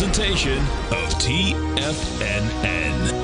presentation of TFNN.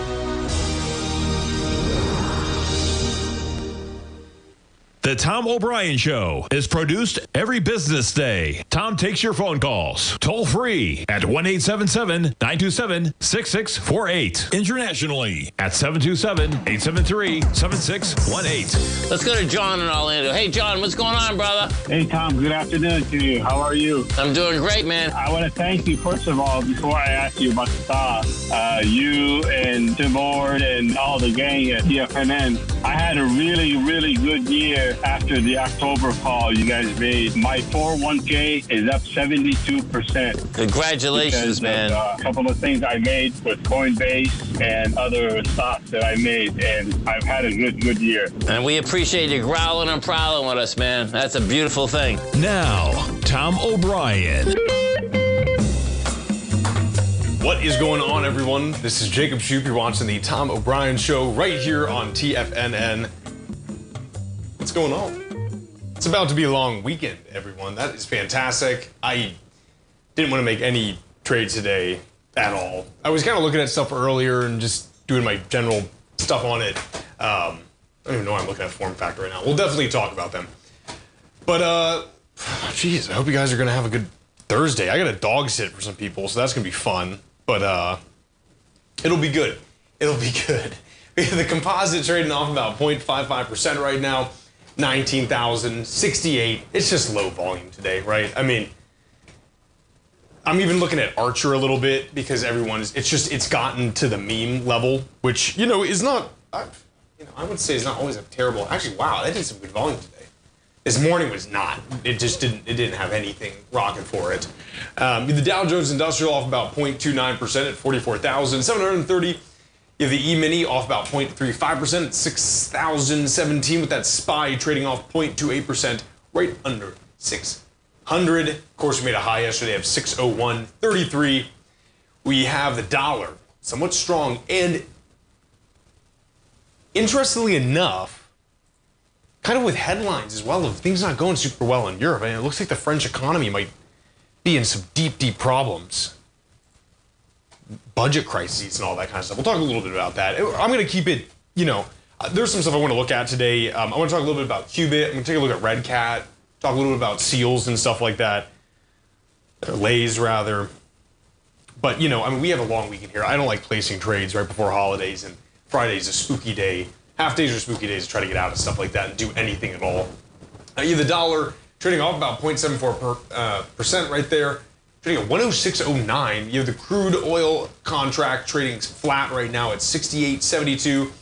The Tom O'Brien Show is produced every business day. Tom takes your phone calls toll free at 1 877 927 6648. Internationally at 727 873 7618. Let's go to John in Orlando. Hey, John, what's going on, brother? Hey, Tom, good afternoon to you. How are you? I'm doing great, man. I want to thank you, first of all, before I ask you about the star, uh, you and Tim Ward and all the gang at TFNN. I had a really, really good year after the October call you guys made. My 401k is up 72%. Congratulations, man. Of, uh, a couple of things I made with Coinbase and other stocks that I made, and I've had a good, good year. And we appreciate you growling and prowling with us, man. That's a beautiful thing. Now, Tom O'Brien. What is going on, everyone? This is Jacob Shoup. You're watching the Tom O'Brien Show right here on TFNN. What's going on? It's about to be a long weekend, everyone. That is fantastic. I didn't want to make any trades today at all. I was kind of looking at stuff earlier and just doing my general stuff on it. Um, I don't even know why I'm looking at FormFactor right now. We'll definitely talk about them. But, uh, geez, I hope you guys are going to have a good Thursday. I got a dog sit for some people, so that's going to be fun. But, uh, it'll be good. It'll be good. the composite trading off about 0.55% right now. 19,068. It's just low volume today, right? I mean, I'm even looking at Archer a little bit because everyone is, it's just, it's gotten to the meme level, which, you know, is not, I, you know, I would say is not always a terrible, actually, wow, that did some good volume today. This morning was not. It just didn't, it didn't have anything rocking for it. Um, the Dow Jones Industrial off about 0.29% at 44,730. You have the E-mini off about 0.35% 6,017 with that SPY trading off 0.28% right under 600. Of course, we made a high yesterday of 601.33. We have the dollar somewhat strong and interestingly enough, kind of with headlines as well of things not going super well in Europe. And it looks like the French economy might be in some deep, deep problems budget crises and all that kind of stuff. We'll talk a little bit about that. I'm going to keep it, you know, uh, there's some stuff I want to look at today. Um, I want to talk a little bit about Qubit. I'm going to take a look at Red Cat, talk a little bit about seals and stuff like that, or LAES rather. But, you know, I mean, we have a long weekend here. I don't like placing trades right before holidays, and Friday's a spooky day. Half days are spooky days to try to get out of stuff like that and do anything at all. Uh, the dollar trading off about 0.74 per, uh, percent right there trading at 106.09. You have the crude oil contract trading flat right now at 68.72.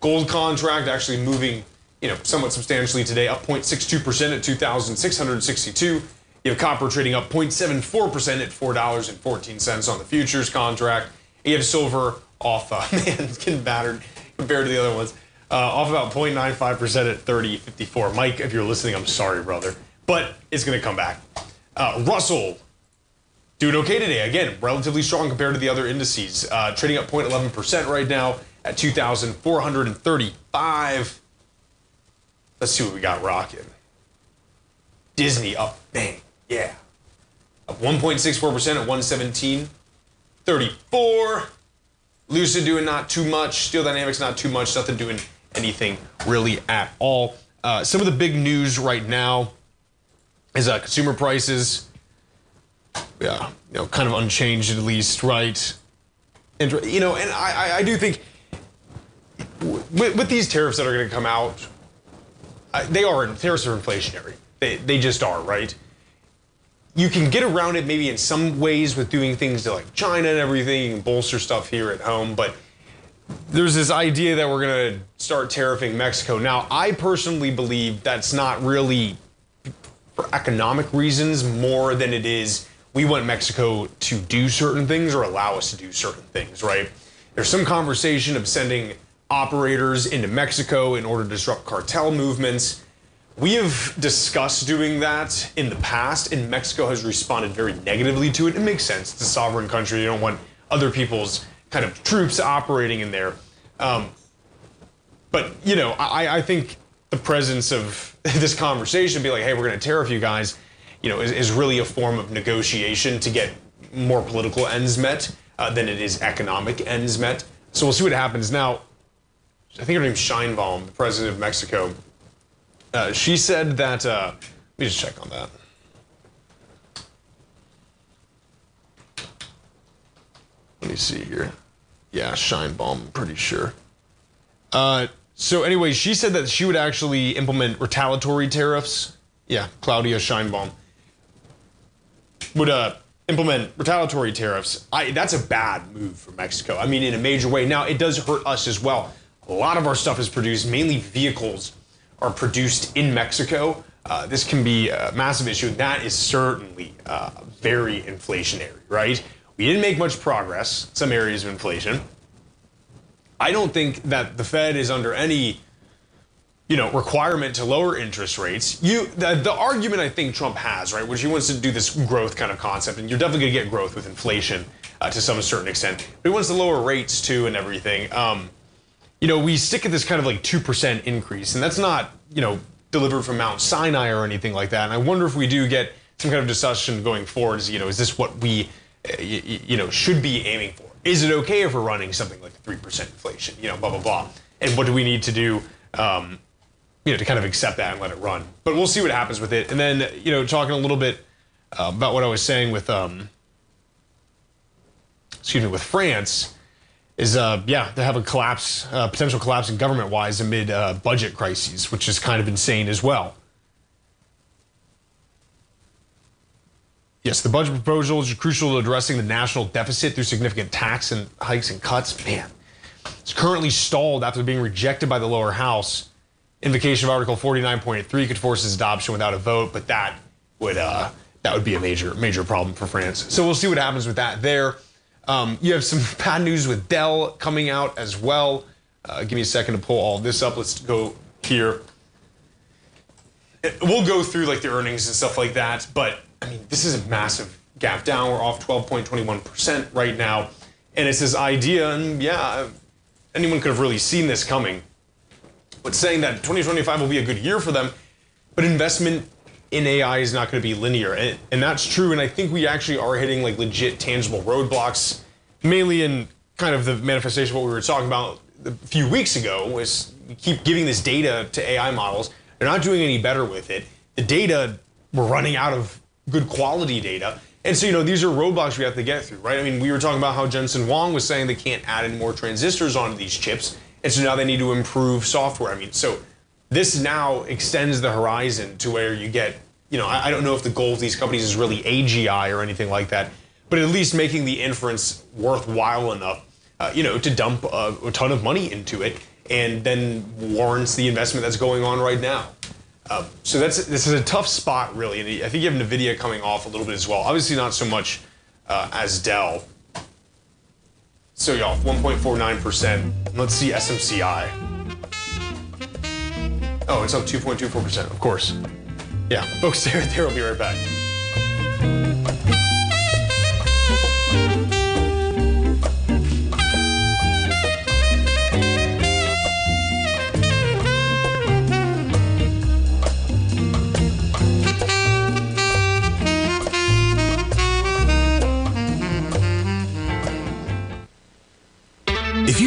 Gold contract actually moving, you know, somewhat substantially today, up 0.62% at 2,662. You have copper trading up 0.74% at $4.14 on the futures contract. You have silver off, uh, man, it's getting battered compared to the other ones. Uh, off about 0.95% at 30.54. Mike, if you're listening, I'm sorry, brother, but it's going to come back. Uh, Russell doing okay today. Again, relatively strong compared to the other indices. Uh, trading up 0.11% right now at 2,435. Let's see what we got rocking. Disney up, bang, yeah. Up 1.64% at 117.34. Lucid doing not too much. Steel Dynamics not too much. Nothing doing anything really at all. Uh, some of the big news right now is uh, consumer prices yeah, you know, kind of unchanged at least, right? And you know, and I, I do think with, with these tariffs that are going to come out, they are tariffs are inflationary. They they just are, right? You can get around it maybe in some ways with doing things to like China and everything. Can bolster stuff here at home, but there's this idea that we're going to start tariffing Mexico. Now, I personally believe that's not really for economic reasons more than it is we want Mexico to do certain things or allow us to do certain things, right? There's some conversation of sending operators into Mexico in order to disrupt cartel movements. We have discussed doing that in the past, and Mexico has responded very negatively to it. It makes sense. It's a sovereign country. You don't want other people's kind of troops operating in there. Um, but, you know, I, I think the presence of this conversation be like, hey, we're going to tariff you guys, you know, is, is really a form of negotiation to get more political ends met uh, than it is economic ends met. So we'll see what happens. Now, I think her name's Sheinbaum, the president of Mexico. Uh, she said that. Uh, let me just check on that. Let me see here. Yeah, Sheinbaum, I'm pretty sure. Uh, so anyway, she said that she would actually implement retaliatory tariffs. Yeah, Claudia Sheinbaum would uh, implement retaliatory tariffs. I, that's a bad move for Mexico. I mean, in a major way. Now, it does hurt us as well. A lot of our stuff is produced, mainly vehicles are produced in Mexico. Uh, this can be a massive issue. That is certainly uh, very inflationary, right? We didn't make much progress, some areas of inflation. I don't think that the Fed is under any you know, requirement to lower interest rates. You the, the argument I think Trump has, right, which he wants to do this growth kind of concept, and you're definitely going to get growth with inflation uh, to some certain extent. But he wants to lower rates too and everything. Um, you know, we stick at this kind of like two percent increase, and that's not you know delivered from Mount Sinai or anything like that. And I wonder if we do get some kind of discussion going forward. Is you know, is this what we uh, you, you know should be aiming for? Is it okay if we're running something like three percent inflation? You know, blah blah blah. And what do we need to do? Um, you know, to kind of accept that and let it run. But we'll see what happens with it. And then, you know, talking a little bit uh, about what I was saying with, um, excuse me, with France is, uh, yeah, to have a collapse, uh, potential collapse in government wise amid uh, budget crises, which is kind of insane as well. Yes, the budget proposals are crucial to addressing the national deficit through significant tax and hikes and cuts. Man, it's currently stalled after being rejected by the lower house. Invocation of Article 49.3 could force its adoption without a vote, but that would uh, that would be a major major problem for France. So we'll see what happens with that there. Um, you have some bad news with Dell coming out as well. Uh, give me a second to pull all this up. Let's go here. We'll go through like the earnings and stuff like that, but I mean, this is a massive gap down. We're off 12.21% right now. And it's this idea, and yeah, anyone could have really seen this coming, but saying that 2025 will be a good year for them, but investment in AI is not going to be linear. And, and that's true. And I think we actually are hitting like legit tangible roadblocks, mainly in kind of the manifestation of what we were talking about a few weeks ago was we keep giving this data to AI models. They're not doing any better with it. The data, we're running out of good quality data. And so, you know, these are roadblocks we have to get through, right? I mean, we were talking about how Jensen Huang was saying they can't add any more transistors onto these chips. And so now they need to improve software. I mean, so this now extends the horizon to where you get, you know, I, I don't know if the goal of these companies is really AGI or anything like that, but at least making the inference worthwhile enough, uh, you know, to dump a, a ton of money into it and then warrants the investment that's going on right now. Um, so that's this is a tough spot, really. And I think you have NVIDIA coming off a little bit as well. Obviously, not so much uh, as Dell. So, y'all, 1.49%. Let's see SMCI. Oh, it's up 2.24%, of course. Yeah, folks, there, there. I'll be right back.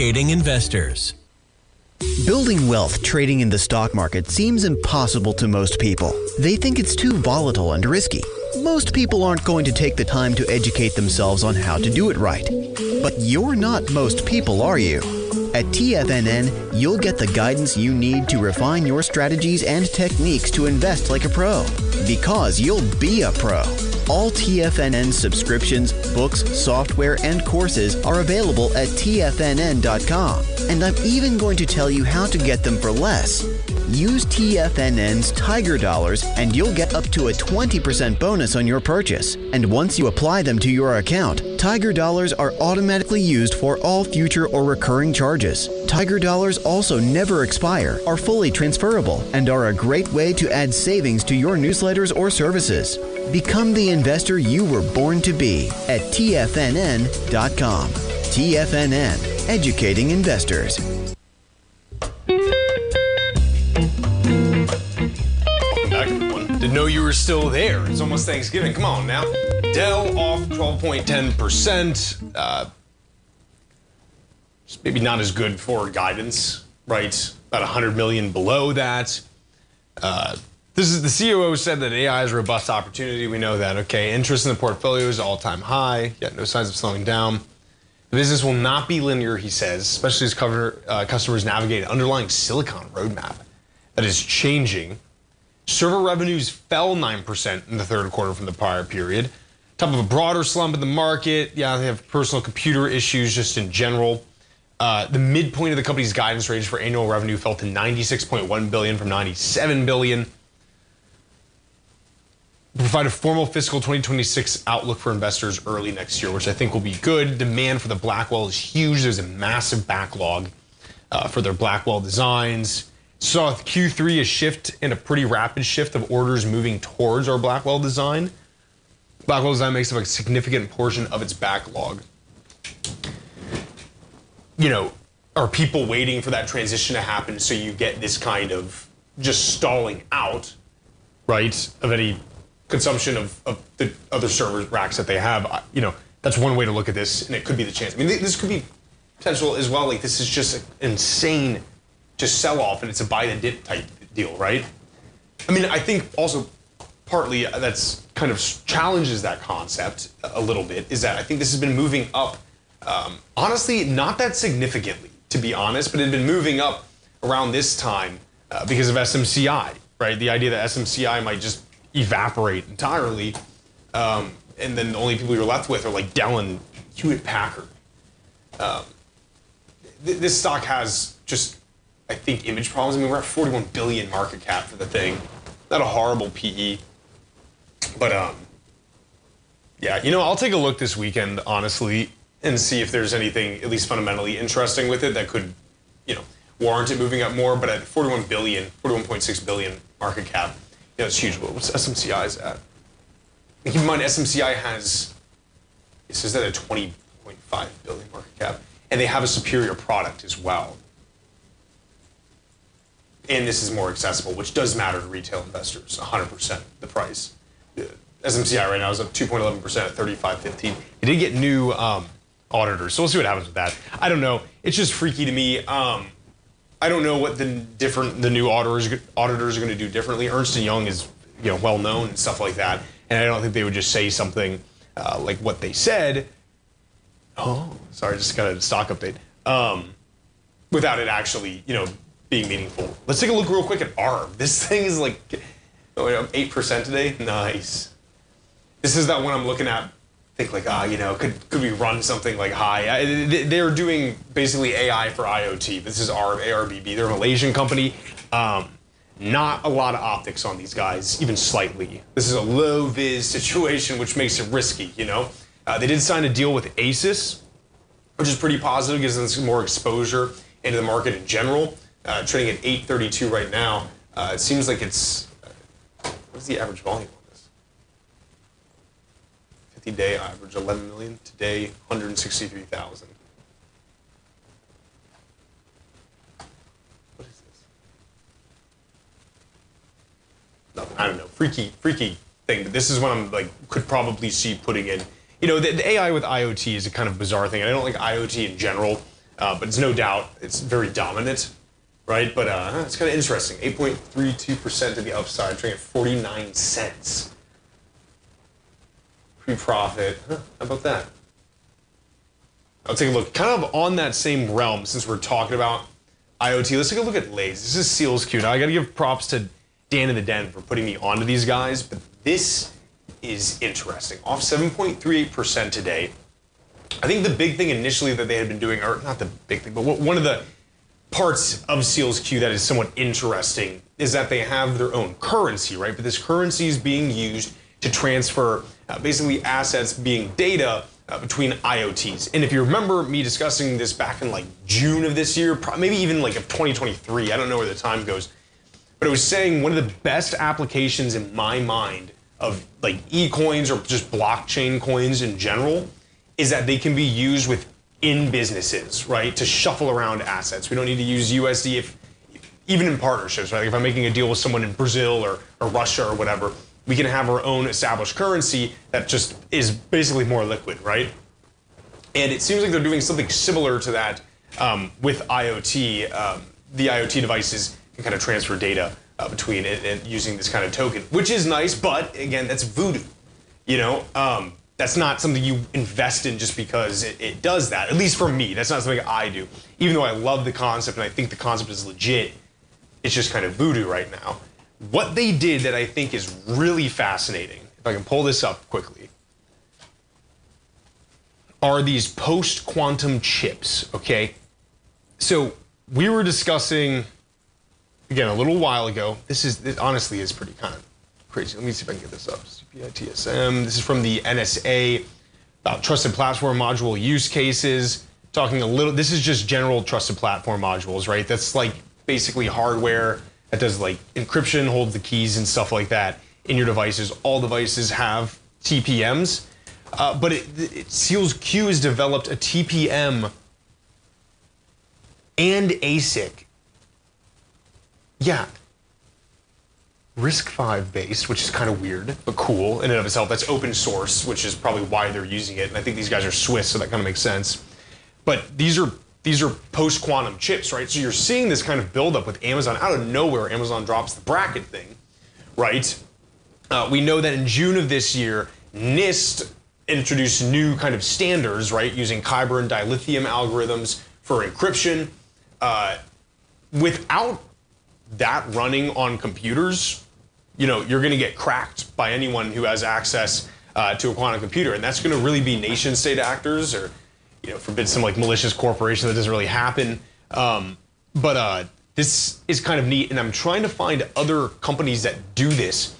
educating investors. Building wealth trading in the stock market seems impossible to most people. They think it's too volatile and risky. Most people aren't going to take the time to educate themselves on how to do it right. But you're not most people, are you? At TFNN, you'll get the guidance you need to refine your strategies and techniques to invest like a pro. Because you'll be a pro. All TFNN subscriptions, books, software, and courses are available at TFNN.com. And I'm even going to tell you how to get them for less. Use TFNN's Tiger Dollars and you'll get up to a 20% bonus on your purchase. And once you apply them to your account, Tiger Dollars are automatically used for all future or recurring charges. Tiger Dollars also never expire, are fully transferable, and are a great way to add savings to your newsletters or services. Become the investor you were born to be at TFNN.com. TFNN, educating investors. Didn't know you were still there. It's almost Thanksgiving. Come on now. Dell off 12.10%. Uh, maybe not as good for guidance, right? About 100 million below that. Uh, this is the COO said that AI is a robust opportunity. We know that. Okay, interest in the portfolio is all time high. Yet no signs of slowing down. The business will not be linear, he says, especially as cover, uh, customers navigate an underlying silicon roadmap that is changing. Server revenues fell 9% in the third quarter from the prior period. Top of a broader slump in the market. Yeah, they have personal computer issues just in general. Uh, the midpoint of the company's guidance range for annual revenue fell to 96.1 billion from 97 billion. Provide a formal fiscal 2026 outlook for investors early next year, which I think will be good. Demand for the Blackwell is huge. There's a massive backlog uh, for their Blackwell designs. Saw Q3 a shift and a pretty rapid shift of orders moving towards our Blackwell design. Blackwell design makes up a significant portion of its backlog. You know, are people waiting for that transition to happen so you get this kind of just stalling out, right, of any consumption of, of the other server racks that they have? You know, that's one way to look at this, and it could be the chance. I mean, this could be potential as well. Like, this is just insane just sell off, and it's a buy the dip type deal, right? I mean, I think also partly that's kind of challenges that concept a little bit is that I think this has been moving up, um, honestly, not that significantly, to be honest, but it had been moving up around this time uh, because of SMCI, right? The idea that SMCI might just evaporate entirely, um, and then the only people you're left with are like Dell and Hewlett Packard. Um, th- this stock has just, I think, image problems. I mean, we're at 41 billion market cap for the thing. Not a horrible PE. But um, yeah, you know, I'll take a look this weekend, honestly, and see if there's anything at least fundamentally interesting with it that could, you know, warrant it moving up more. But at 41 billion, 41.6 billion market cap, know, it's huge. What's SMCI's at? Keep in mind, SMCI has it says that a 20.5 billion market cap, and they have a superior product as well. And this is more accessible, which does matter to retail investors, 100% the price. SMCI right now is up 2.11% at 35.15. They did get new um, auditors, so we'll see what happens with that. I don't know. It's just freaky to me. Um, I don't know what the different the new auditors auditors are going to do differently. Ernst and Young is you know well known and stuff like that, and I don't think they would just say something uh, like what they said. Oh, sorry, just got a stock update. Um, without it actually, you know, being meaningful. Let's take a look real quick at ARB. This thing is like oh, eight percent today. Nice. This is that one I'm looking at. Think like, ah, you know, could could we run something like high? They- they're doing basically AI for IoT. This is ARB, ARBB. They're a Malaysian company. Um, not a lot of optics on these guys, even slightly. This is a low vis situation, which makes it risky. You know, uh, they did sign a deal with Asus, which is pretty positive, gives them some more exposure into the market in general. Uh, trading at 832 right now. Uh, it seems like it's uh, what's the average volume? 50 day average 11 million. Today 163,000. What is this? Nothing. I don't know. Freaky, freaky thing. But this is what I'm like could probably see putting in. You know, the, the AI with IoT is a kind of bizarre thing. I don't like IoT in general, uh, but it's no doubt it's very dominant, right? But uh, it's kind of interesting. 8.32% to the upside, trading at 49 cents. Pre-profit. Huh, how about that? I'll take a look. Kind of on that same realm, since we're talking about IoT, let's take a look at LAES. This is SealsQ. Now, I got to give props to Dan in the Den for putting me onto these guys, but this is interesting. Off 7.38% today. I think the big thing initially that they had been doing, or not the big thing, but one of the parts of SealsQ that is somewhat interesting is that they have their own currency, right? But this currency is being used to transfer basically assets being data uh, between IoTs. And if you remember me discussing this back in like June of this year, maybe even like of 2023, I don't know where the time goes, but it was saying one of the best applications in my mind of like e-coins or just blockchain coins in general is that they can be used within businesses, right? To shuffle around assets. We don't need to use USD if even in partnerships, right? Like if I'm making a deal with someone in Brazil or, or Russia or whatever, we can have our own established currency that just is basically more liquid, right? And it seems like they're doing something similar to that um, with IoT. Um, the IoT devices can kind of transfer data uh, between it and using this kind of token, which is nice. But again, that's voodoo. You know, um, that's not something you invest in just because it, it does that. At least for me, that's not something I do. Even though I love the concept and I think the concept is legit, it's just kind of voodoo right now. What they did that I think is really fascinating, if I can pull this up quickly, are these post quantum chips, okay? So we were discussing, again, a little while ago. This is, this honestly is pretty kind of crazy. Let me see if I can get this up. CPI TSM. This is from the NSA about trusted platform module use cases. Talking a little, this is just general trusted platform modules, right? That's like basically hardware that does like encryption, holds the keys and stuff like that in your devices. All devices have TPMs, uh, but it, it, SealsQ has developed a TPM and ASIC. Yeah. RISC V based, which is kind of weird, but cool in and of itself. That's open source, which is probably why they're using it. And I think these guys are Swiss, so that kind of makes sense. But these are these are post quantum chips, right? So you're seeing this kind of buildup with Amazon out of nowhere. Amazon drops the bracket thing, right? Uh, we know that in June of this year, NIST introduced new kind of standards, right, using Kyber and dilithium algorithms for encryption. Uh, without that running on computers, you know, you're going to get cracked by anyone who has access uh, to a quantum computer, and that's going to really be nation state actors or, you know, forbid some like malicious corporation that doesn't really happen. Um, but uh, this is kind of neat, and I'm trying to find other companies that do this.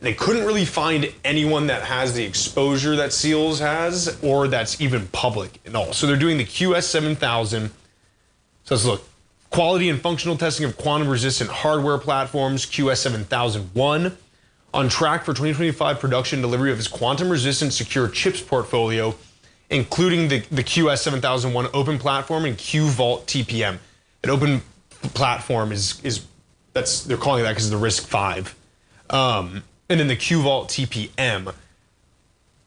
They couldn't really find anyone that has the exposure that Seals has, or that's even public at all. So they're doing the QS7000. So let's look. Quality and functional testing of quantum resistant hardware platforms, QS7001. On track for 2025 production delivery of its quantum resistant secure chips portfolio, including the, the QS7001 open platform and QVault TPM. An open platform is, is that's they're calling it that because of the RISC V. Um, and then the QVault TPM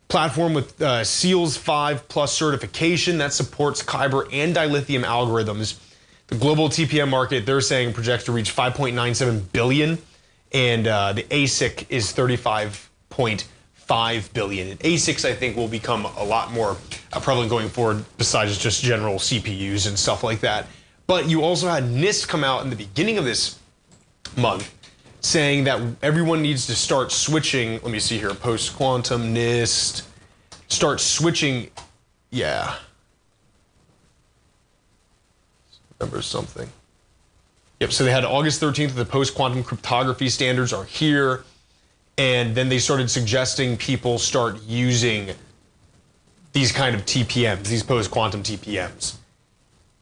platform with uh, Seals 5 plus certification that supports Kyber and dilithium algorithms. The global TPM market, they're saying, projects to reach 5.97 billion, and uh, the ASIC is 35.5 billion. And ASICs, I think, will become a lot more uh, prevalent going forward, besides just general CPUs and stuff like that. But you also had NIST come out in the beginning of this month saying that everyone needs to start switching. Let me see here post quantum NIST. Start switching. Yeah. Remember something. Yep, so they had August 13th, the post quantum cryptography standards are here. And then they started suggesting people start using these kind of TPMs, these post quantum TPMs.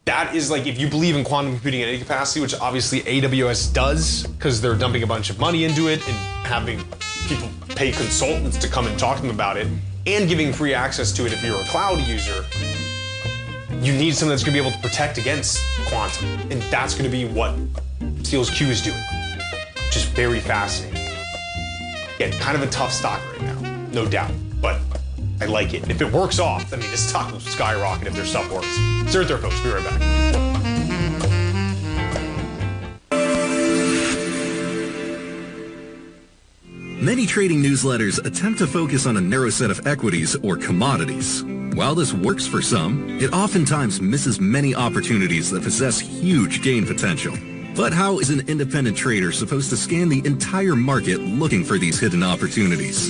That is like if you believe in quantum computing in any capacity, which obviously AWS does, because they're dumping a bunch of money into it and having people pay consultants to come and talk to them about it, and giving free access to it if you're a cloud user, you need something that's going to be able to protect against quantum. And that's going to be what SealsQ is doing, which is very fascinating. Again, kind of a tough stock right now, no doubt. But I like it. If it works off, I mean, this stock will skyrocket if their stuff works. Right there, folks. Be right back. Many trading newsletters attempt to focus on a narrow set of equities or commodities. While this works for some, it oftentimes misses many opportunities that possess huge gain potential. But how is an independent trader supposed to scan the entire market looking for these hidden opportunities?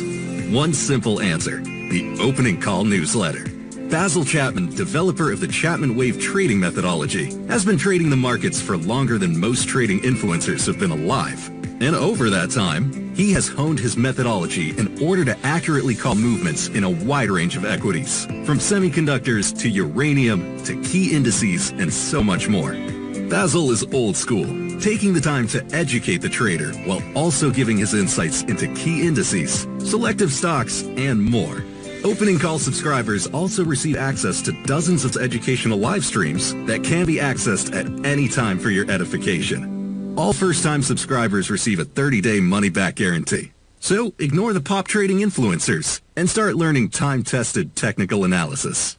One simple answer, the opening call newsletter. Basil Chapman, developer of the Chapman Wave trading methodology, has been trading the markets for longer than most trading influencers have been alive. And over that time, he has honed his methodology in order to accurately call movements in a wide range of equities, from semiconductors to uranium to key indices and so much more. Basil is old school, taking the time to educate the trader while also giving his insights into key indices, selective stocks, and more. Opening call subscribers also receive access to dozens of educational live streams that can be accessed at any time for your edification. All first-time subscribers receive a 30-day money-back guarantee. So ignore the pop trading influencers and start learning time-tested technical analysis.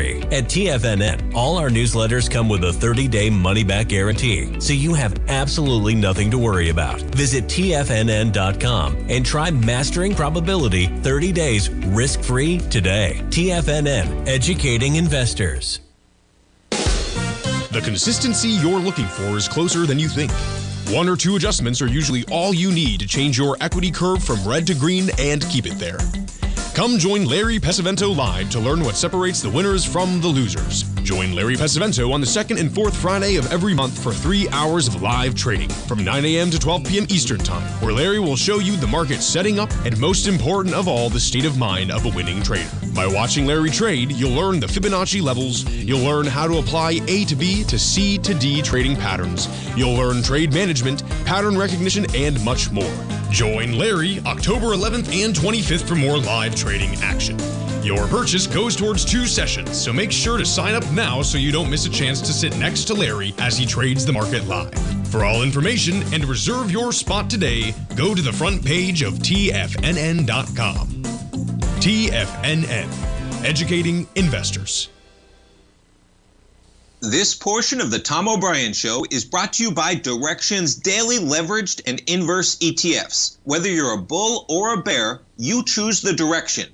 free. At TFNN, all our newsletters come with a 30 day money back guarantee, so you have absolutely nothing to worry about. Visit TFNN.com and try Mastering Probability 30 days risk free today. TFNN, educating investors. The consistency you're looking for is closer than you think. One or two adjustments are usually all you need to change your equity curve from red to green and keep it there. Come join Larry Pesavento live to learn what separates the winners from the losers. Join Larry Pesavento on the second and fourth Friday of every month for three hours of live trading from 9 a.m. to 12 p.m. Eastern Time, where Larry will show you the market setting up and, most important of all, the state of mind of a winning trader. By watching Larry trade, you'll learn the Fibonacci levels, you'll learn how to apply A to B to C to D trading patterns, you'll learn trade management, pattern recognition, and much more. Join Larry October 11th and 25th for more live trading action. Your purchase goes towards two sessions, so make sure to sign up now so you don't miss a chance to sit next to Larry as he trades the market live. For all information and reserve your spot today, go to the front page of TFNN.com. TFNN, educating investors. This portion of the Tom O'Brien Show is brought to you by Direxion's daily leveraged and inverse ETFs. Whether you're a bull or a bear, you choose the direction.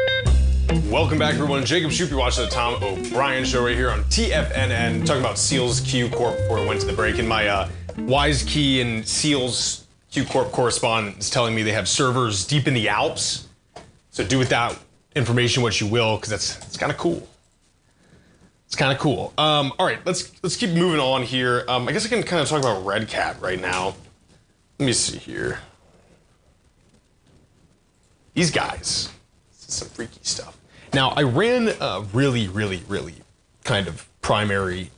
Welcome back, everyone. Jacob Shoup, you're watching the Tom O'Brien Show right here on TFNN. Talking about SealsQ Corp before we went to the break. And my uh, WiseKey and Seals Q Corp correspondent is telling me they have servers deep in the Alps. So do with that information what you will, because that's it's kind of cool. It's kind of cool. Um, all right, let's let's keep moving on here. Um, I guess I can kind of talk about Red Cat right now. Let me see here. These guys, some freaky stuff. Now I ran a really, really, really kind of primary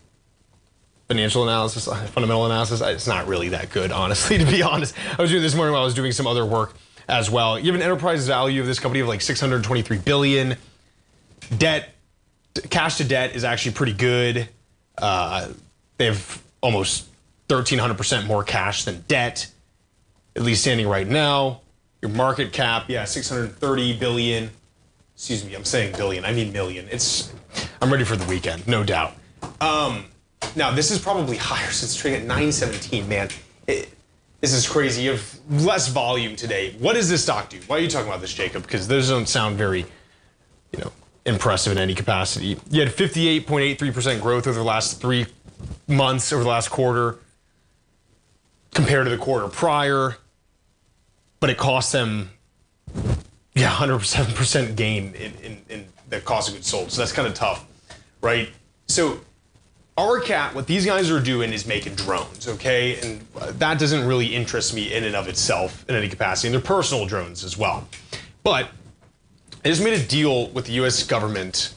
financial analysis, uh, fundamental analysis. It's not really that good, honestly, to be honest. I was doing this morning while I was doing some other work as well. You have an enterprise value of this company of like 623 billion. Debt, cash to debt is actually pretty good. Uh, they have almost 1,300% more cash than debt, at least standing right now. Your market cap, yeah, 630 billion. Excuse me, I'm saying billion. I mean million. It's. I'm ready for the weekend, no doubt. Um, now this is probably higher since trading at 917. Man, it, this is crazy. You have less volume today. What does this stock do? Why are you talking about this, Jacob? Because those don't sound very, you know, impressive in any capacity. You had 58.83% growth over the last three months, over the last quarter, compared to the quarter prior. But it cost them, yeah, 107% gain in, in, in the cost of goods sold. So that's kind of tough, right? So RCAT, what these guys are doing is making drones, okay? And that doesn't really interest me in and of itself in any capacity. And they're personal drones as well. But I just made a deal with the US government,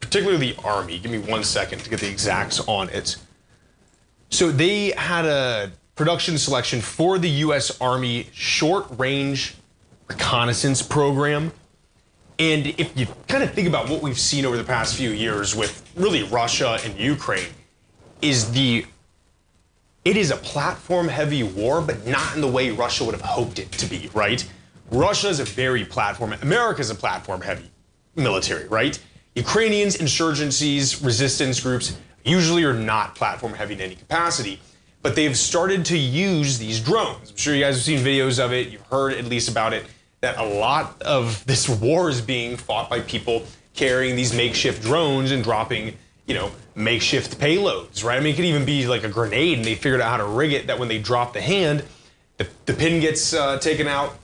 particularly the Army. Give me one second to get the exacts on it. So they had a production selection for the US Army short range reconnaissance program. And if you kind of think about what we've seen over the past few years with really Russia and Ukraine, is the it is a platform heavy war, but not in the way Russia would have hoped it to be, right? Russia is a very platform, America is a platform heavy military, right? Ukrainians, insurgencies, resistance groups usually are not platform heavy in any capacity, but they've started to use these drones. I'm sure you guys have seen videos of it, you've heard at least about it, that a lot of this war is being fought by people carrying these makeshift drones and dropping you know, makeshift payloads, right? I mean, it could even be like a grenade, and they figured out how to rig it that when they drop the hand, the, the pin gets uh, taken out,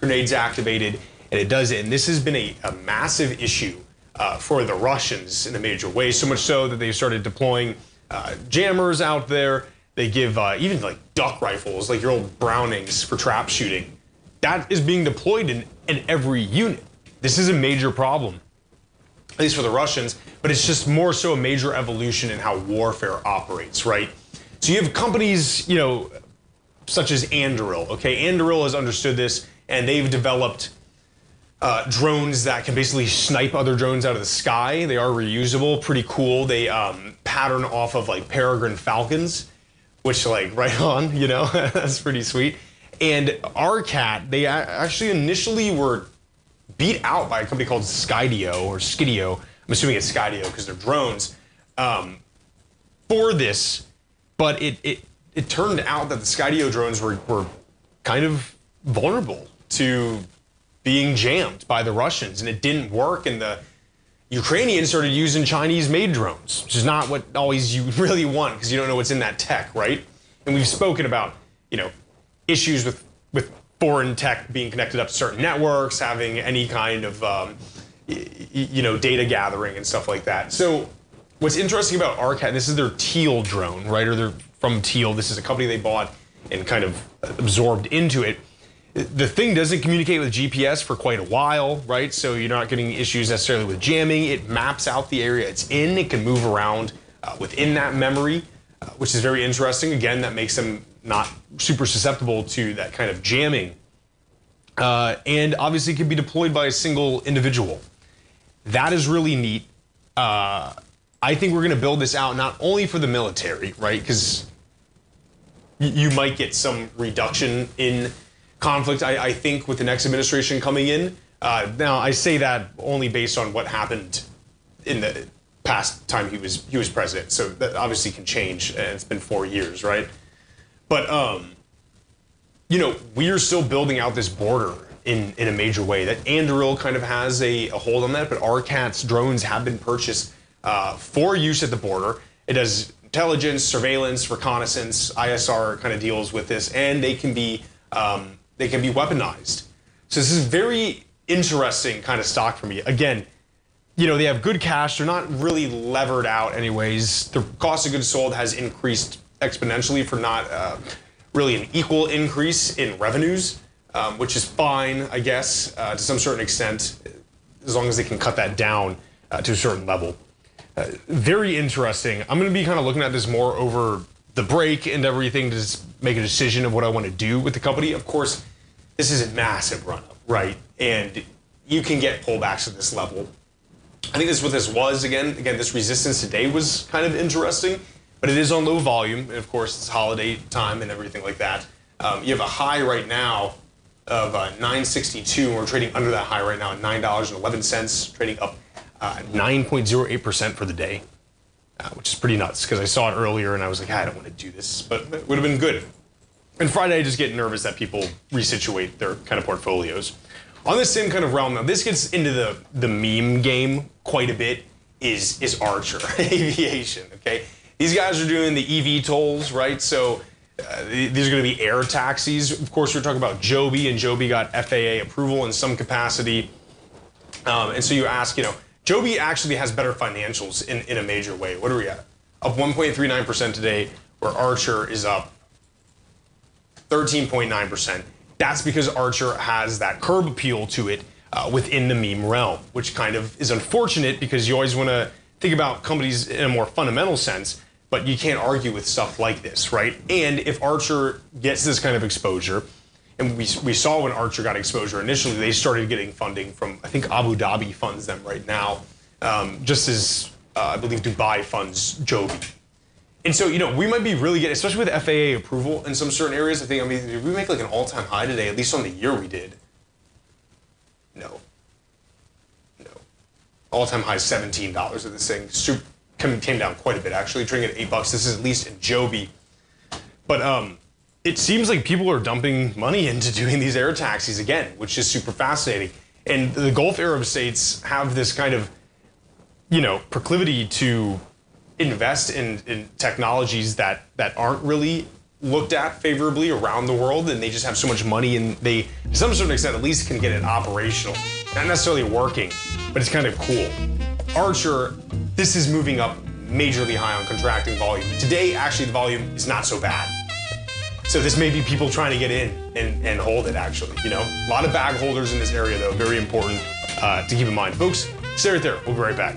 grenade's activated, and it does it. And this has been a, a massive issue uh, for the Russians in a major way, so much so that they've started deploying uh, jammers out there. They give uh, even like duck rifles, like your old Brownings for trap shooting. That is being deployed in, in every unit. This is a major problem at least for the Russians, but it's just more so a major evolution in how warfare operates, right? So you have companies, you know, such as Anduril. Okay, Anduril has understood this, and they've developed uh, drones that can basically snipe other drones out of the sky. They are reusable, pretty cool. They um, pattern off of like Peregrine Falcons, which like right on, you know, that's pretty sweet. And RCAT, they actually initially were beat out by a company called Skydio or Skidio. I'm assuming it's Skydio because they're drones um, for this. But it, it it turned out that the Skydio drones were, were kind of vulnerable to being jammed by the Russians, and it didn't work. And the Ukrainians started using Chinese-made drones, which is not what always you really want because you don't know what's in that tech, right? And we've spoken about you know issues with with foreign tech being connected up to certain networks, having any kind of um, you know data gathering and stuff like that. So what's interesting about RCAT, this is their Teal drone, right? Or they're from Teal. This is a company they bought and kind of absorbed into it. The thing doesn't communicate with GPS for quite a while, right? So you're not getting issues necessarily with jamming. It maps out the area it's in. It can move around uh, within that memory, uh, which is very interesting. Again, that makes them not super susceptible to that kind of jamming. Uh, and obviously, can be deployed by a single individual. That is really neat. Uh, I think we're going to build this out not only for the military, right? Because you might get some reduction in conflict. I, I, think with the next administration coming in. Uh, now, I say that only based on what happened in the past time he was he was president. So that obviously can change, and it's been four years, right? But um, you know, we are still building out this border in, in a major way. That Anduril kind of has a, a hold on that, but RCAT's drones have been purchased uh, for use at the border. It does intelligence, surveillance, reconnaissance, ISR kind of deals with this, and they can be um, they can be weaponized. So this is very interesting kind of stock for me. Again, you know they have good cash; they're not really levered out, anyways. The cost of goods sold has increased exponentially for not uh, really an equal increase in revenues, um, which is fine, I guess, uh, to some certain extent, as long as they can cut that down uh, to a certain level. Uh, very interesting. I'm going to be kind of looking at this more over the break and everything to make a decision of what I want to do with the company. Of course, this is a massive run up, right? And you can get pullbacks at this level. I think this is what this was again. Again, this resistance today was kind of interesting, but it is on low volume, and of course it's holiday time and everything like that. Um, you have a high right now of uh, 962, and we're trading under that high right now at nine dollars and eleven cents, trading up 9.08% uh, for the day, uh, which is pretty nuts because I saw it earlier and I was like, I don't want to do this, but it would have been good. And Friday, I just get nervous that people resituate their kind of portfolios. On the same kind of realm, now this gets into the, the meme game quite a bit, is, is Archer Aviation, okay? These guys are doing the eVTOLs, right? So uh, these are going to be air taxis. Of course, we're talking about Joby, and Joby got FAA approval in some capacity. Um, and so you ask, you know, Joby actually has better financials in, in a major way. What are we at? Up 1.39% today, where Archer is up 13.9%. That's because Archer has that curb appeal to it uh, within the meme realm, which kind of is unfortunate because you always want to think about companies in a more fundamental sense, but you can't argue with stuff like this, right? And if Archer gets this kind of exposure, and we, we saw when Archer got exposure initially, they started getting funding from, I think Abu Dhabi funds them right now, um, just as uh, I believe Dubai funds Joby. And so, you know, we might be really getting, especially with FAA approval in some certain areas. I think, I mean, did we make like an all time high today? At least on the year we did. No. No. All time high $17 of this thing. Super, came down quite a bit, actually, trading at 8 bucks. This is at least in Joby. But, um, it seems like people are dumping money into doing these air taxis again, which is super fascinating. And the Gulf Arab states have this kind of, you know, proclivity to invest in, in technologies that, that aren't really looked at favorably around the world, and they just have so much money, and they, to some certain extent, at least can get it operational. Not necessarily working, but it's kind of cool. Archer, this is moving up majorly high on contracting volume. Today, actually, the volume is not so bad. So this may be people trying to get in and, and hold it, actually. You know, a lot of bag holders in this area, though, very important uh, to keep in mind. Folks, stay right there. We'll be right back.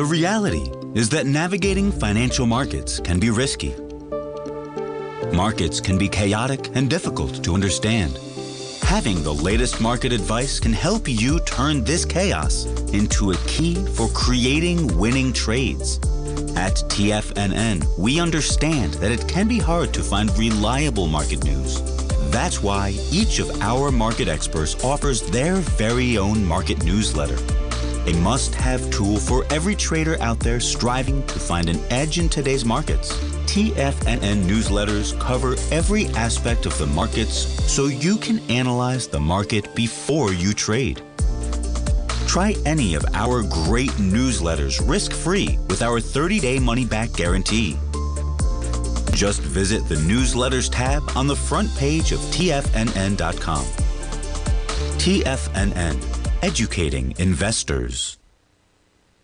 The reality is that navigating financial markets can be risky. Markets can be chaotic and difficult to understand. Having the latest market advice can help you turn this chaos into a key for creating winning trades. At TFNN, we understand that it can be hard to find reliable market news. That's why each of our market experts offers their very own market newsletter. A must have tool for every trader out there striving to find an edge in today's markets. TFNN newsletters cover every aspect of the markets so you can analyze the market before you trade. Try any of our great newsletters risk free with our 30 day money back guarantee. Just visit the newsletters tab on the front page of TFNN.com. TFNN, educating investors.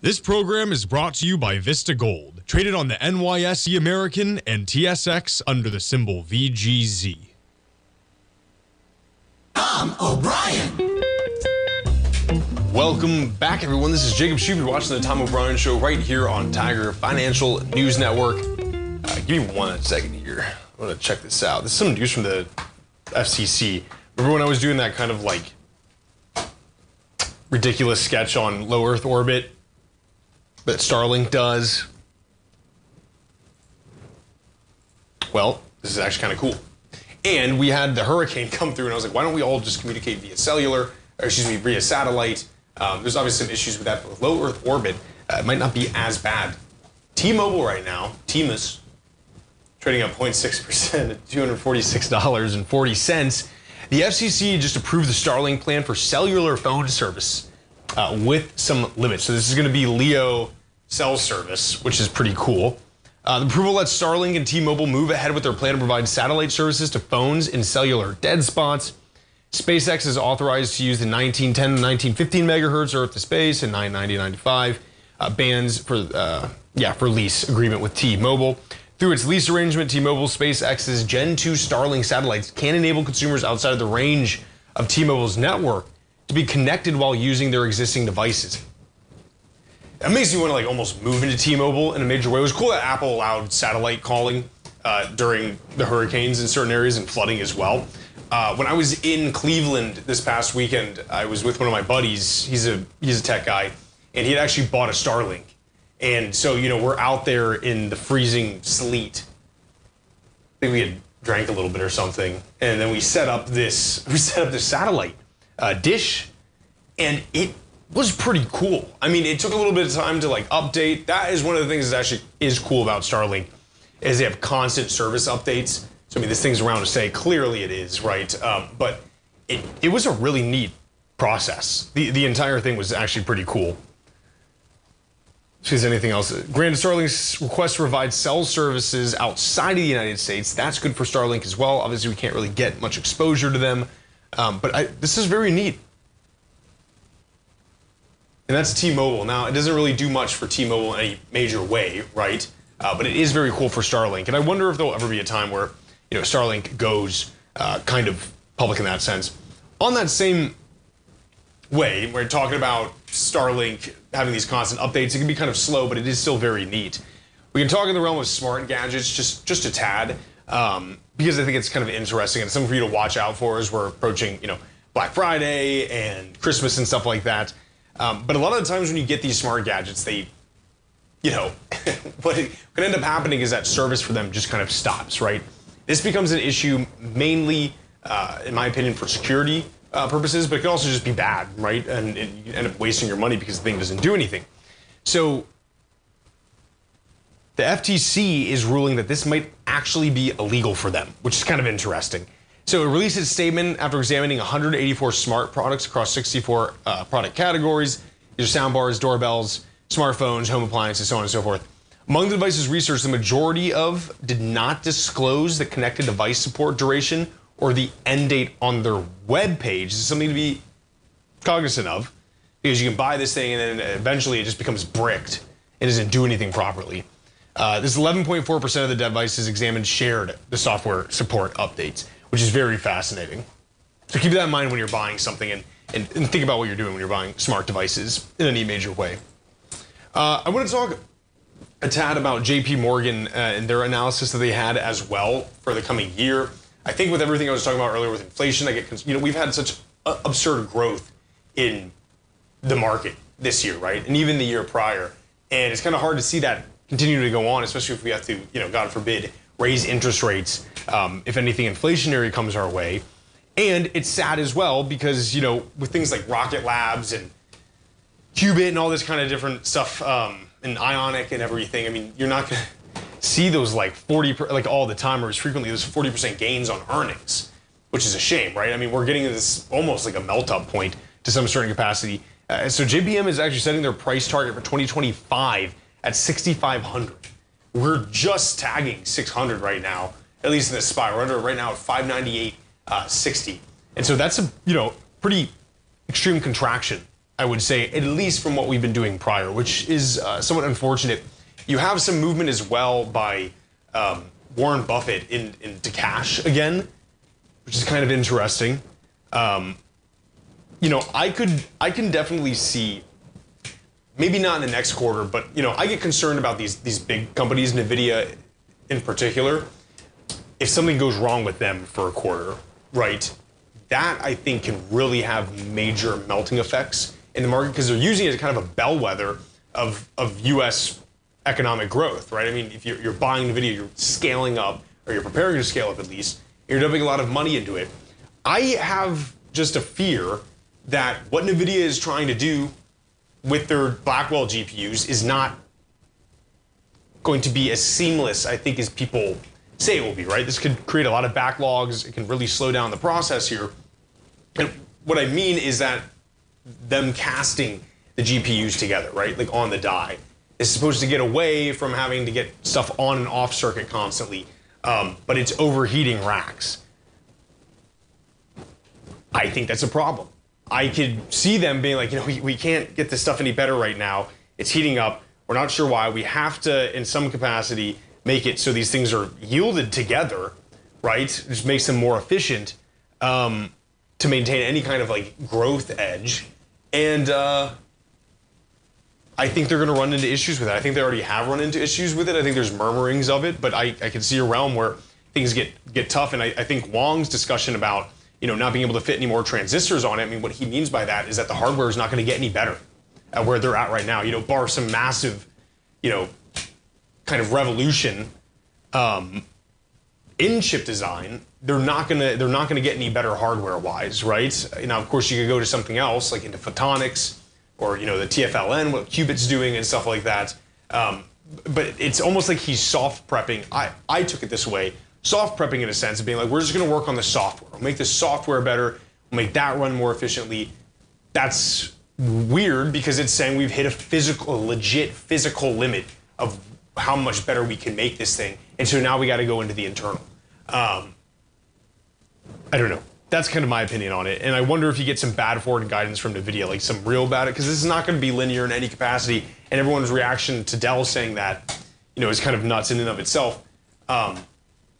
This program is brought to you by Vista Gold, traded on the NYSE American and TSX under the symbol VGZ. Tom O'Brien. Welcome back, everyone. This is Jacob Shube. You're watching the Tom O'Brien Show right here on Tiger Financial News Network. Uh, give me one second here. I want to check this out. This is some news from the FCC. Remember when I was doing that kind of like ridiculous sketch on low Earth orbit that Starlink does? Well, this is actually kind of cool. And we had the hurricane come through, and I was like, why don't we all just communicate via cellular, or excuse me, via satellite? Um, there's obviously some issues with that, but with low Earth orbit, uh, it might not be as bad. T-Mobile right now, TMUS, trading up 0.6% at $246.40. The FCC just approved the Starlink plan for cellular phone service uh, with some limits. So this is going to be LEO cell service, which is pretty cool. Uh, the approval lets Starlink and T-Mobile move ahead with their plan to provide satellite services to phones in cellular dead spots. SpaceX is authorized to use the 1910 to 1915 megahertz Earth to space and 990 95 uh, bands for uh, yeah for lease agreement with T-Mobile. Through its lease arrangement, T-Mobile SpaceX's Gen 2 Starlink satellites can enable consumers outside of the range of T-Mobile's network to be connected while using their existing devices. It makes me want to like almost move into T-Mobile in a major way. It was cool that Apple allowed satellite calling uh, during the hurricanes in certain areas and flooding as well. Uh, when I was in Cleveland this past weekend, I was with one of my buddies. He's a he's a tech guy, and he had actually bought a Starlink. And so you know we're out there in the freezing sleet. I think we had drank a little bit or something, and then we set up this we set up this satellite uh, dish, and it was pretty cool. I mean, it took a little bit of time to like update. That is one of the things that actually is cool about Starlink, is they have constant service updates. So I mean, this thing's around to say clearly it is right, um, but it it was a really neat process. The the entire thing was actually pretty cool. Is anything else? Granted, Starlink's request to provide cell services outside of the United States. That's good for Starlink as well. Obviously, we can't really get much exposure to them, um, but I, this is very neat. And that's T-Mobile. Now, it doesn't really do much for T-Mobile in any major way, right? Uh, but it is very cool for Starlink. And I wonder if there'll ever be a time where, you know, Starlink goes uh, kind of public in that sense. On that same way, we're talking about Starlink having these constant updates. It can be kind of slow, but it is still very neat. We can talk in the realm of smart gadgets just just a tad, um, because I think it's kind of interesting and something for you to watch out for as we're approaching, you know, Black Friday and Christmas and stuff like that. Um, but a lot of the times when you get these smart gadgets, they, you know, what can end up happening is that service for them just kind of stops, right? This becomes an issue mainly, uh, in my opinion, for security uh, purposes, but it can also just be bad, right? And, and you end up wasting your money because the thing doesn't do anything. So the FTC is ruling that this might actually be illegal for them, which is kind of interesting. So it released its statement after examining 184 smart products across 64 uh, product categories. These are soundbars, doorbells, smartphones, home appliances, so on and so forth. Among the devices researched, the majority of did not disclose the connected device support duration or the end date on their web page. This is something to be cognizant of because you can buy this thing and then eventually it just becomes bricked and doesn't do anything properly. Uh, this 11.4% of the devices examined shared the software support updates, which is very fascinating. So keep that in mind when you're buying something and, and, and think about what you're doing when you're buying smart devices in any major way. Uh, I want to talk a tad about JP Morgan uh, and their analysis that they had as well for the coming year. I think with everything I was talking about earlier with inflation, I get you know we've had such absurd growth in the market this year, right? And even the year prior. And it's kind of hard to see that continue to go on, especially if we have to, you know, God forbid, raise interest rates um, if anything inflationary comes our way. And it's sad as well because, you know, with things like Rocket Labs and Qubit and all this kind of different stuff, um, and IonQ and everything, I mean, you're not going to see those like 40, like all the time or as frequently, those 40% gains on earnings, which is a shame, right? I mean, we're getting this almost like a melt up point to some certain capacity. Uh, so JPM is actually setting their price target for 2025 at 6,500. We're just tagging 600 right now, at least in the SPY. We're under right now at 598, uh, 60. And so that's a, you know, pretty extreme contraction, I would say, at least from what we've been doing prior, which is uh, somewhat unfortunate. You have some movement as well by um, Warren Buffett in, into cash again, which is kind of interesting. Um, you know, I could, I can definitely see maybe not in the next quarter, but you know, I get concerned about these these big companies, Nvidia in particular. If something goes wrong with them for a quarter, right? That I think can really have major melting effects in the market because they're using it as kind of a bellwether of of U.S. economic growth, right? I mean, if you're, you're buying Nvidia, you're scaling up, or you're preparing to scale up at least. You're dumping a lot of money into it. I have just a fear that what Nvidia is trying to do with their Blackwell GPUs is not going to be as seamless, I think, as people say it will be, right? This could create a lot of backlogs. It can really slow down the process here. And what I mean is that them casting the GPUs together, right? Like on the die, is supposed to get away from having to get stuff on and off circuit constantly, um, but it's overheating racks. I think that's a problem. I could see them being like, you know, we, we can't get this stuff any better right now. It's heating up. We're not sure why. We have to, in some capacity, make it so these things are yielded together, right? Just makes them more efficient um, to maintain any kind of like growth edge. And uh, I think they're going to run into issues with it. I think they already have run into issues with it. I think there's murmurings of it, but I, I can see a realm where things get get tough. And I, I think Huang's discussion about you know, not being able to fit any more transistors on it. I mean, what he means by that is that the hardware is not going to get any better at where they're at right now. You know, bar some massive, you know, kind of revolution um, in chip design, they're not gonna they're not gonna get any better hardware wise, right? Now, of course, you could go to something else like into photonics or you know the TFLN, what Qubit's doing and stuff like that. Um, but it's almost like he's soft prepping. I I took it this way soft prepping in a sense of being like, we're just going to work on the software. We'll make the software better. We'll make that run more efficiently. That's weird because it's saying we've hit a physical, a legit physical limit of how much better we can make this thing. And so now we got to go into the internal. Um, I don't know. That's kind of my opinion on it. And I wonder if you get some bad forward guidance from NVIDIA, like some real bad, it because this is not going to be linear in any capacity. And everyone's reaction to Dell saying that, you know, is kind of nuts in and of itself. Um,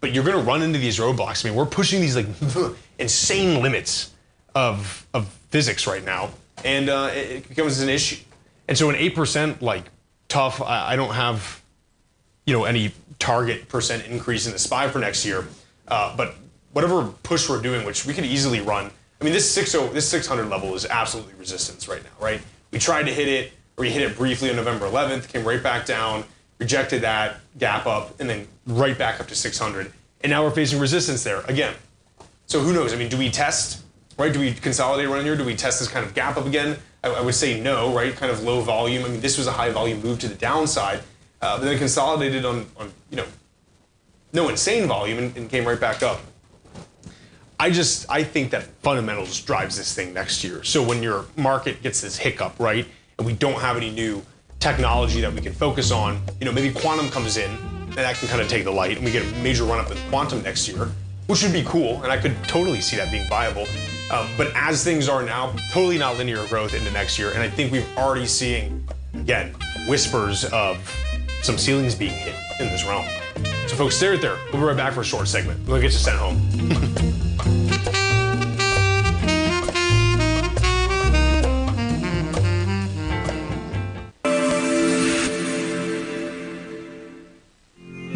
but you're going to run into these roadblocks. I mean, we're pushing these like insane limits of of physics right now, and uh, it becomes an issue. And so, an eight percent like tough. I, I, don't have, you know, any target percent increase in the SPY for next year, uh, but whatever push we're doing, which we could easily run. I mean, this 60, this 600 level is absolutely resistance right now, right? We tried to hit it, or we hit it briefly on November 11th, came right back down rejected that gap up, and then right back up to 600. And now we're facing resistance there again. So who knows? I mean, do we test, right? Do we consolidate around here? Do we test this kind of gap up again? I, I would say no, right? Kind of low volume. I mean, this was a high volume move to the downside, uh, but then consolidated on, on, you know, no insane volume and, and came right back up. I just I think that fundamentals drives this thing next year. So when your market gets this hiccup, right, and we don't have any new technology that we can focus on. You know, maybe quantum comes in and that can kind of take the light and we get a major run up in quantum next year, which would be cool. And I could totally see that being viable. Um, but as things are now, totally not linear growth into next year. And I think we've already seeing, again, whispers of some ceilings being hit in this realm. So, folks, stay right there. We'll be right back for a short segment. We'll get you sent home.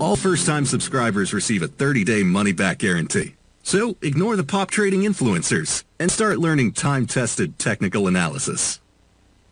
All first-time subscribers receive a 30-day money-back guarantee. So ignore the pop trading influencers and start learning time-tested technical analysis.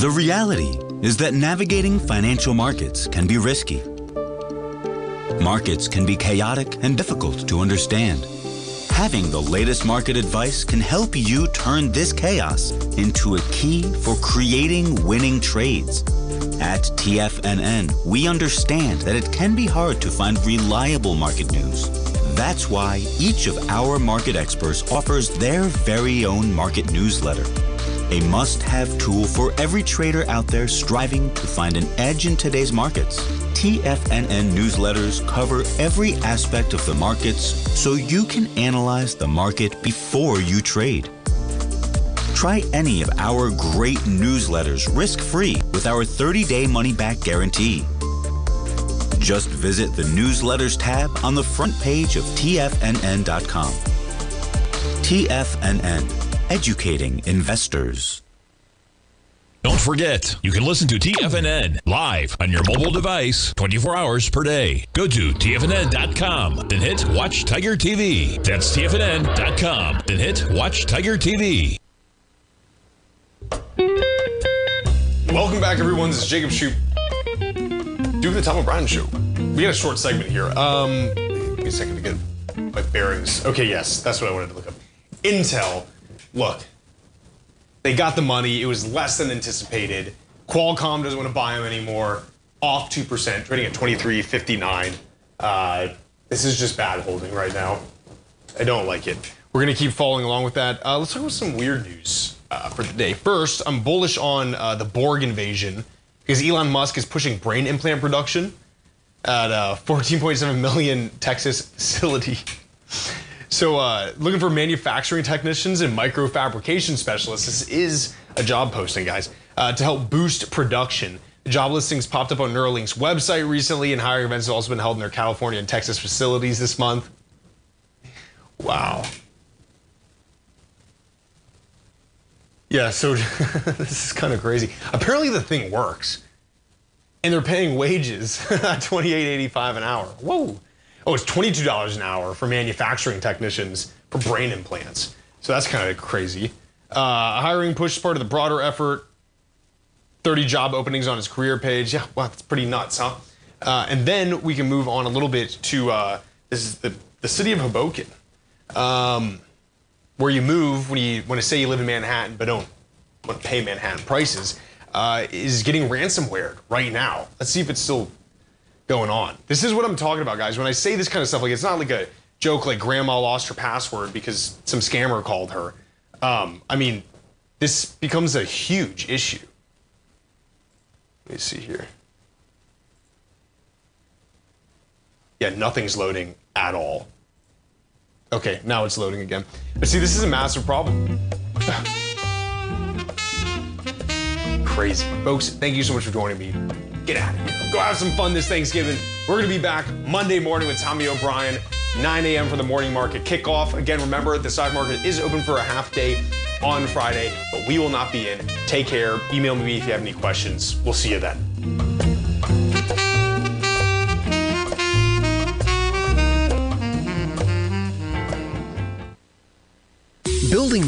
The reality is that navigating financial markets can be risky. Markets can be chaotic and difficult to understand. Having the latest market advice can help you turn this chaos into a key for creating winning trades. At TFNN, we understand that it can be hard to find reliable market news. That's why each of our market experts offers their very own market newsletter a must have tool for every trader out there striving to find an edge in today's markets. TFNN newsletters cover every aspect of the markets so you can analyze the market before you trade. Try any of our great newsletters risk free with our 30 day money back guarantee. Just visit the newsletters tab on the front page of TFNN.com. TFNN educating investors. Don't forget, you can listen to TFNN live on your mobile device 24 hours per day. Go to TFNN.com, then hit Watch Tiger TV. That's TFNN.com, then hit Watch Tiger TV. Welcome back, everyone. This is Jacob Shoup doing the Tom O'Brien Show. We got a short segment here. Um, give me a second to get my bearings. Okay, yes, that's what I wanted to look up. Intel look, they got the money. It was less than anticipated. Qualcomm doesn't want to buy them anymore. Off 2%, trading at 23.59. Uh, this is just bad holding right now. I don't like it. We're going to keep following along with that. Uh, let's talk about some weird news uh, for the day. First, I'm bullish on uh, the Borg invasion because Elon Musk is pushing brain implant production at a 14.7 million Texas facility. So, uh, looking for manufacturing technicians and microfabrication specialists. This is a job posting, guys, uh, to help boost production. The job listings popped up on Neuralink's website recently, and hiring events have also been held in their California and Texas facilities this month. Wow. Yeah, so this is kind of crazy. Apparently, the thing works, and they're paying wages at $28.85 an hour. Whoa. Oh, it's $22 an hour for manufacturing technicians for brain implants. So that's kind of crazy. Uh, hiring push is part of the broader effort. 30 job openings on his career page. Yeah, wow, that's pretty nuts, huh? Uh, and then we can move on a little bit to uh, is the, the city of Hoboken, um, where you move when you want to say you live in Manhattan but don't want to pay Manhattan prices, uh, is getting ransomware right now. Let's see if it's still going on. This is what I'm talking about, guys. When I say this kind of stuff, like it's not like a joke like grandma lost her password because some scammer called her. Um, I mean, this becomes a huge issue. Let me see here. Yeah, nothing's loading at all. Okay, now it's loading again. But see, this is a massive problem. Crazy. Folks, thank you so much for joining me get out of here. Go have some fun this Thanksgiving. We're going to be back Monday morning with Tommy O'Brien, 9 a.m. for the morning market kickoff. Again, remember, the stock market is open for a half day on Friday, but we will not be in. Take care. Email me if you have any questions. We'll see you then. building